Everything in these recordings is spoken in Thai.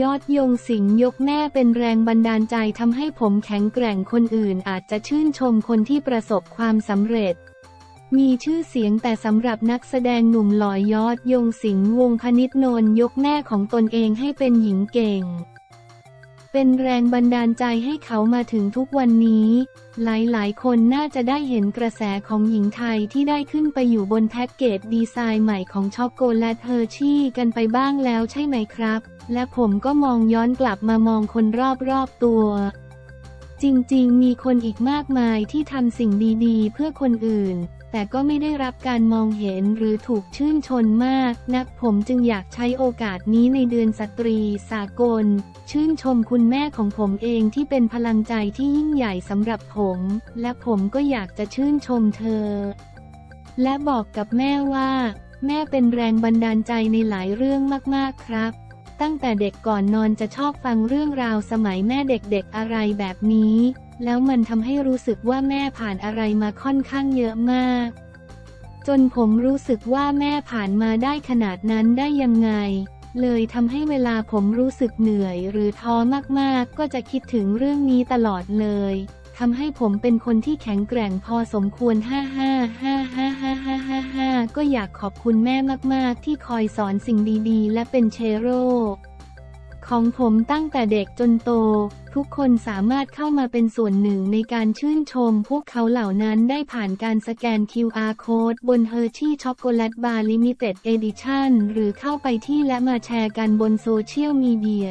ยอร์ช ยงศิลป์ยกแม่เป็นแรงบันดาลใจทำให้ผมแข็งแกร่งคนอื่นอาจจะชื่นชมคนที่ประสบความสำเร็จ มีชื่อเสียงแต่สำหรับนักแสดงหนุ่มหล่อยอดยงสิงวงคณิตนนยกแม่ของตนเองให้เป็นหญิงเก่ง เป็นแรงบันดาลใจให้เขามาถึงทุกวันนี้ หลายๆ คนน่าจะได้เห็นกระแสของหญิงไทยที่ได้ขึ้นไปอยู่บนแพ็กเกจดีไซน์ใหม่ของช็อกโกแลตเฮอร์ชี่กันไปบ้างแล้วใช่ไหมครับ และผมก็มองย้อนกลับมามองคนรอบ ๆ ตัว จริง ๆ มีคนอีกมากมายที่ทำสิ่งดี ๆ เพื่อคนอื่น แต่ก็ไม่ได้รับการมองเห็นหรือถูกชื่นชนมากนักผมจึงอยากใช้โอกาสนี้ในเดือนสตรีสากล ชื่นชมคุณแม่ของผมเองที่เป็นพลังใจที่ยิ่งใหญ่สำหรับผม และผมก็อยากจะชื่นชมเธอ และบอกกับแม่ว่า แม่เป็นแรงบันดาลใจในหลายเรื่องมากๆครับตั้งแต่เด็กก่อนนอนจะชอบฟังเรื่องราวสมัยแม่เด็กๆอะไรแบบนี้ แล้วมันทำให้รู้สึกว่าแม่ผ่านอะไรมาค่อนข้างเยอะมาก จนผมรู้สึกว่าแม่ผ่านมาได้ขนาดนั้นได้ยังไง เลยทำให้เวลาผมรู้สึกเหนื่อยหรือท้อมากๆ ก็จะคิดถึงเรื่องนี้ตลอดเลยทำให้ผมเป็นคนที่แข็งแกร่งพอสมควร 5 5 5 5 5 5 5 5ก็อยากขอบคุณแม่มาก ๆ ที่คอยสอนสิ่งดี ๆ และเป็นเชโร ของผมตั้งแต่เด็กจนโต ทุกคนสามารถเข้ามาเป็นส่วนหนึ่งในการชื่นชม พวกเขาเหล่านั้นได้ผ่านการสแกน QR Code บน Hershey Chocolate Bar Limited Edition หรือเข้าไปที่และมาแชร์กันบนโซเชียลมีเดีย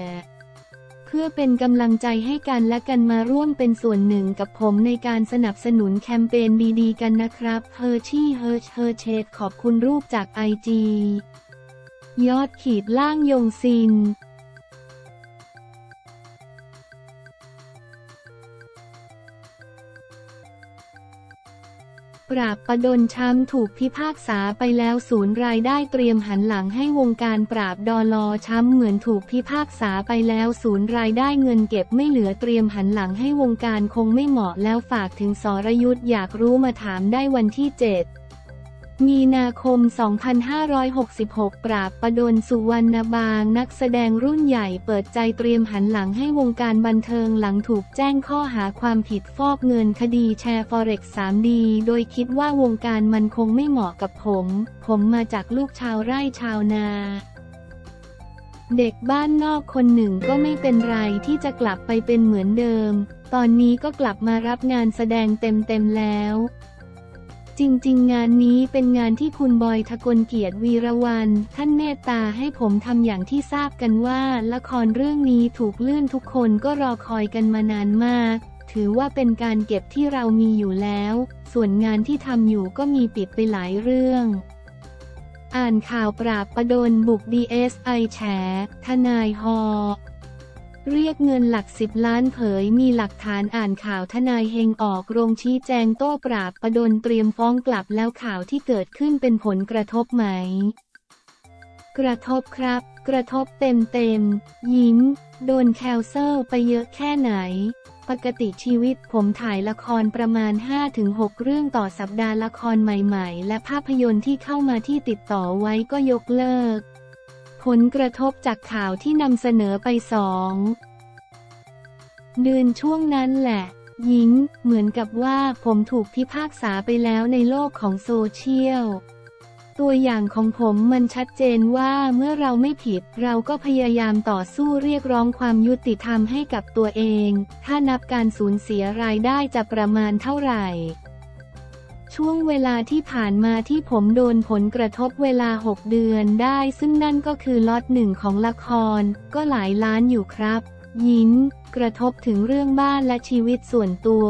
เพื่อเป็นกำลังใจให้กันและกันมาร่วมเป็นส่วนหนึ่งกับผมในการสนับสนุนแคมเปญดีๆกันนะครับ Hershey Hersh Hershey ขอบคุณรูปจาก IG ยอดขีดล่างยงซิน ราบประดนช้ำถูกพิพากษาไปแล้วศูนย์รายได้เตรียมหันหลังให้วงการปราบดอลอช้ำเหมือนถูกพิพากษาไปแล้วศูนย์รายได้เงินเก็บไม่เหลือเตรียมหันหลังให้วงการคงไม่เหมาะแล้วฝากถึงสรยุทธ์อยากรู้มาถามได้วันที่ 7 มีนาคม 2566 ปราบประดนสุวรรณบาง นักแสดงรุ่นใหญ่เปิดใจเตรียมหันหลังให้วงการบันเทิงหลังถูกแจ้งข้อหาความผิดฟอกเงินคดีแชร์ Forex 3D โดยคิดว่าวงการมันคงไม่เหมาะกับผม ผมมาจากลูกชาวไร่ชาวนาเด็กบ้านนอกคนหนึ่งก็ไม่เป็นไรที่จะกลับไปเป็นเหมือนเดิม ตอนนี้ก็กลับมารับงานแสดงเต็มๆแล้ว จริงๆ งานนี้เป็นงานที่คุณบอยทะกลเกียรติวีระวันท่านเมตตาให้ผมทำอย่างที่ทราบกันว่า ละครเรื่องนี้ถูกเลื่อนทุกคนก็รอคอยกันมานานมาก ถือว่าเป็นการเก็บที่เรามีอยู่แล้ว ส่วนงานที่ทำอยู่ก็มีปิดไปหลายเรื่องอ่านข่าวปราบประดนบุก DSI แฉ ทนายฮอ เรียกเงินหลักสิบล้านเผยมีหลักฐานอ่านข่าวทนายเฮงออกโรงชี้แจงโต้ปราบประดนเตรียมฟ้องกลับแล้วข่าวที่เกิดขึ้นเป็นผลกระทบไหม กระทบครับ กระทบเต็มเต็มยิ้ม โดนแคลเซอร์ไปเยอะแค่ไหน ปกติชีวิตผมถ่ายละครประมาณ 5-6 เรื่องต่อสัปดาห์ละครใหม่ ๆ และภาพยนตร์ที่เข้ามาที่ติดต่อไว้ก็ยกเลิก ผลกระทบจากข่าวที่นำเสนอไปสองเดือนช่วงนั้นแหละยิ้มเหมือนกับว่าผมถูกพิพากษาไปแล้วในโลกของโซเชียล ตัวอย่างของผมมันชัดเจนว่าเมื่อเราไม่ผิด เราก็พยายามต่อสู้เรียกร้องความยุติธรรมให้กับตัวเอง ถ้านับการสูญเสียรายได้จะประมาณเท่าไหร่ ช่วงเวลาที่ผ่านมาที่ผมโดนผลกระทบเวลา 6 เดือนได้ ซึ่งนั่นก็คือล็อตหนึ่งของละคร ก็หลายล้านอยู่ครับ ยิ้มกระทบถึงเรื่องบ้านและชีวิตส่วนตัว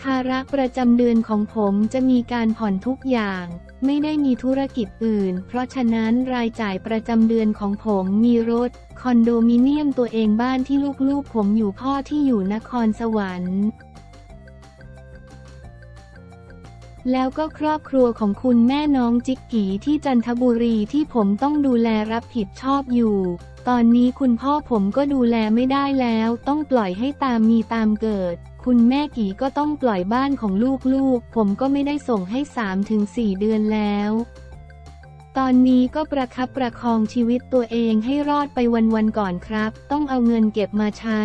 ภาระประจำเดือนของผมจะมีการผ่อนทุกอย่าง ไม่ได้มีธุรกิจอื่น เพราะฉะนั้นรายจ่ายประจำเดือนของผมมีรถ คอนโดมิเนียมตัวเองบ้านที่ลูกๆผมอยู่พ่อที่อยู่นครสวรรค์ แล้วก็ครอบครัวของคุณแม่น้องจิกกีที่จันทบุรีที่ผมต้องดูแลรับผิดชอบอยู่ ตอนนี้คุณพ่อผมก็ดูแลไม่ได้แล้ว ต้องปล่อยให้ตามมีตามเกิด คุณแม่กี่ก็ต้องปล่อยบ้านของลูกๆ ผมก็ไม่ได้ส่งให้ 3-4 เดือนแล้ว ตอนนี้ก็ประคับประคองชีวิตตัวเองให้รอดไปวันๆก่อนครับ ต้องเอาเงินเก็บมาใช้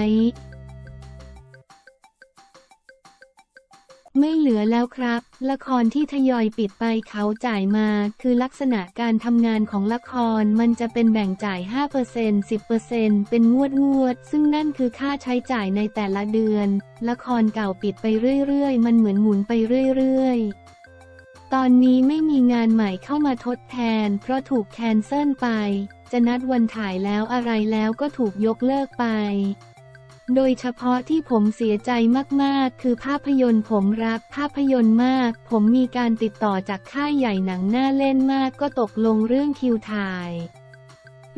ไม่เหลือแล้วครับ ละครที่ทยอยปิดไปเขาจ่ายมา คือลักษณะการทำงานของละครมันจะเป็นแบ่งจ่าย 5% 10%เป็นงวดงวด ซึ่งนั่นคือค่าใช้จ่ายในแต่ละเดือน ละครเก่าปิดไปเรื่อยๆ มันเหมือนหมุนไปเรื่อยๆ ตอนนี้ไม่มีงานใหม่เข้ามาทดแทน เพราะถูกแคนเซิลไป จะนัดวันถ่ายแล้วอะไรแล้วก็ถูกยกเลิกไป โดยเฉพาะที่ผมเสียใจมากๆ คือภาพยนตร์ผมรักภาพยนตร์มาก ผมมีการติดต่อจากค่ายใหญ่หนังหน่าเล่นมากก็ตกลงเรื่องคิวถ่าย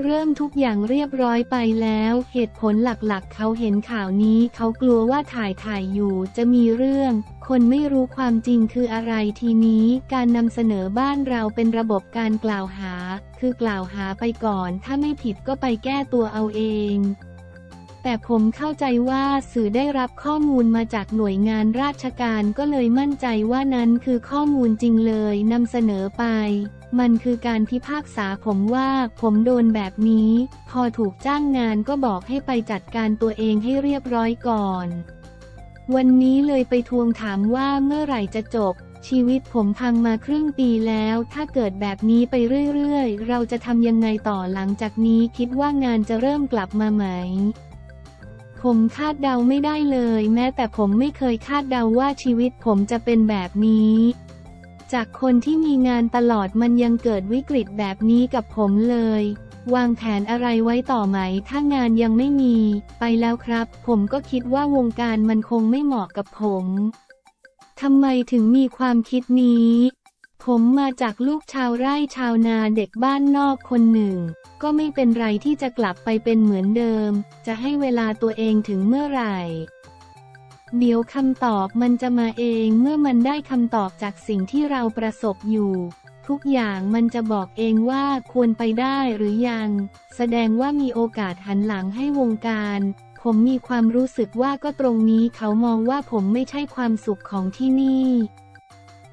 เริ่มทุกอย่างเรียบร้อยไปแล้ว เหตุผลหลักๆ เขาเห็นข่าวนี้เขากลัวว่าถ่ายถ่ายอยู่จะมีเรื่อง คนไม่รู้ความจริงคืออะไรทีนี้การนำเสนอบ้านเราเป็นระบบการกล่าวหา คือกล่าวหาไปก่อน ถ้าไม่ผิดก็ไปแก้ตัวเอาเอง แต่ผมเข้าใจว่าสื่อได้รับข้อมูลมาจากหน่วยงานราชการก็เลยมั่นใจว่านั้นคือข้อมูลจริงเลยนำเสนอไป มันคือการพิพากษาผมว่าผมโดนแบบนี้ พอถูกจ้างงานก็บอกให้ไปจัดการตัวเองให้เรียบร้อยก่อน วันนี้เลยไปทวงถามว่าเมื่อไหร่จะจบ ชีวิตผมพังมาครึ่งปีแล้ว ถ้าเกิดแบบนี้ไปเรื่อยๆ เราจะทำยังไงต่อหลังจากนี้คิดว่างานจะเริ่มกลับมาไหม ผมคาดเดาไม่ได้เลย แม้แต่ผมไม่เคยคาดเดาว่าชีวิตผมจะเป็นแบบนี้ จากคนที่มีงานตลอดมันยังเกิดวิกฤตแบบนี้กับผมเลย วางแผนอะไรไว้ต่อไหม ถ้างานยังไม่มี ไปแล้วครับ ผมก็คิดว่าวงการมันคงไม่เหมาะกับผมทำไมถึงมีความคิดนี้ ผมมาจากลูกชาวไร่ชาวนาเด็กบ้านนอกคนหนึ่ง ก็ไม่เป็นไรที่จะกลับไปเป็นเหมือนเดิม จะให้เวลาตัวเองถึงเมื่อไหร่ เดี๋ยวคำตอบมันจะมาเองเมื่อมันได้คำตอบจากสิ่งที่เราประสบอยู่ ทุกอย่างมันจะบอกเองว่าควรไปได้หรือยัง แสดงว่ามีโอกาสหันหลังให้วงการ ผมมีความรู้สึกว่าก็ตรงนี้เขามองว่าผมไม่ใช่ความสุขของที่นี่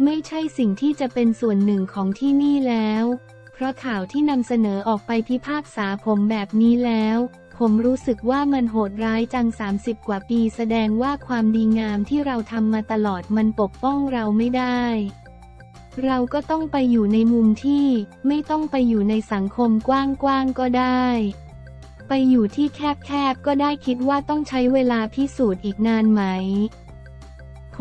ไม่ใช่สิ่งที่จะเป็นส่วนหนึ่งของที่นี่แล้ว เพราะข่าวที่นำเสนอออกไปพิพากษาผมแบบนี้แล้ว ผมรู้สึกว่ามันโหดร้ายจัง 30 กว่าปีแสดงว่าความดีงามที่เราทำมาตลอดมันปกป้องเราไม่ได้ เราก็ต้องไปอยู่ในมุมที่ไม่ต้องไปอยู่ในสังคมกว้างๆก็ได้ไปอยู่ที่แคบๆ ก็ได้คิดว่าต้องใช้เวลาพิสูจน์อีกนานไหม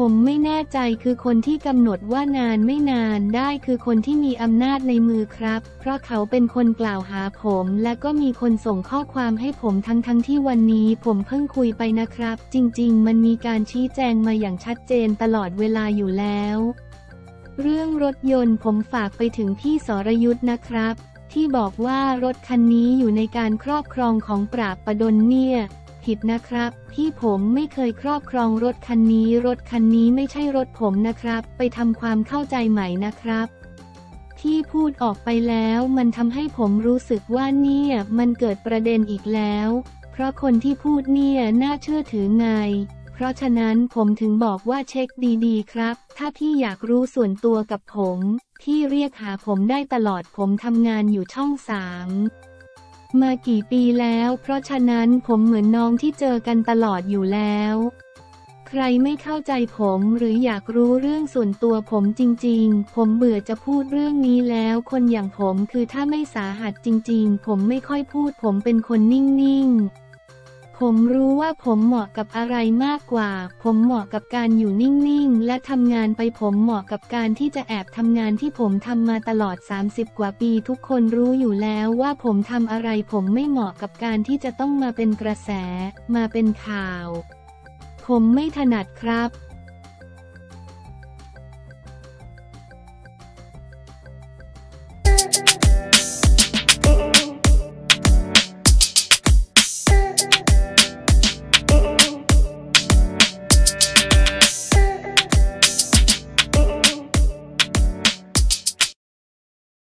ผมไม่แน่ใจคือคนที่กำหนดว่านานไม่นานได้คือคนที่มีอำนาจในมือครับ เพราะเขาเป็นคนกล่าวหาผม และก็มีคนส่งข้อความให้ผมทั้งทั้งที่วันนี้ผมเพิ่งคุยไปนะครับ จริง ๆ มันมีการชี้แจงมาอย่างชัดเจนตลอดเวลาอยู่แล้ว เรื่องรถยนต์ผมฝากไปถึงพี่สรยุทธ์นะครับ ที่บอกว่ารถคันนี้อยู่ในการครอบครองของปราบประดนเนี่ย ผิดนะครับพี่ผมไม่เคยครอบครองรถคันนี้ รถคันนี้ไม่ใช่รถผมนะครับ ไปทำความเข้าใจใหม่นะครับที่พูดออกไปแล้วมันทำให้ผมรู้สึกว่าเนี่ยมันเกิดประเด็นอีกแล้ว เพราะคนที่พูดเนี่ยน่าเชื่อถือไง เพราะฉะนั้นผมถึงบอกว่าเช็คดีๆ ครับ ถ้าพี่อยากรู้ส่วนตัวกับผมพี่เรียกหาผมได้ตลอดผมทำงานอยู่ช่องสาม มากี่ปีแล้ว เพราะฉะนั้นผมเหมือนน้องที่เจอกันตลอดอยู่แล้ว ใครไม่เข้าใจผมหรืออยากรู้เรื่องส่วนตัวผมจริง ๆ ผมเบื่อจะพูดเรื่องนี้แล้ว คนอย่างผมคือถ้าไม่สาหัสจริง ๆ ผมไม่ค่อยพูดผมเป็นคนนิ่ง ๆ ผมรู้ว่าผมเหมาะกับอะไรมากกว่า ผมเหมาะกับการอยู่นิ่งๆ และทำงานไปผมเหมาะกับการที่จะแอบทำงานที่ผมทำมาตลอด 30 กว่าปีทุกคนรู้อยู่แล้วว่าผมทำอะไรผมไม่เหมาะกับการที่จะต้องมาเป็นกระแส มาเป็นข่าว ผมไม่ถนัดครับ